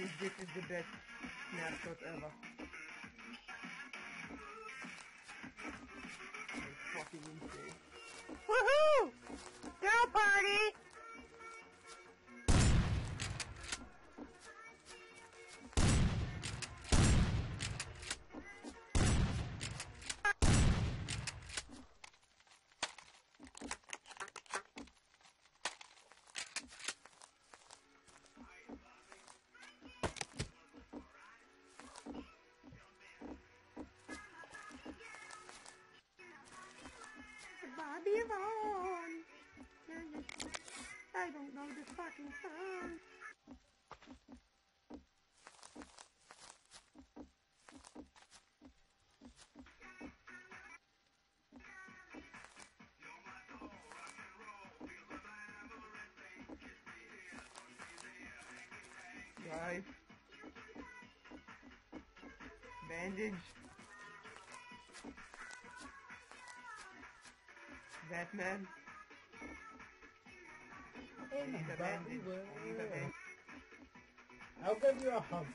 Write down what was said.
This is the best snapshot ever. It's fucking insane. Woohoo! I don't know this fucking song. Guys. Bandage. Batman. In Need a a Bobby a world. I'll give you a hug.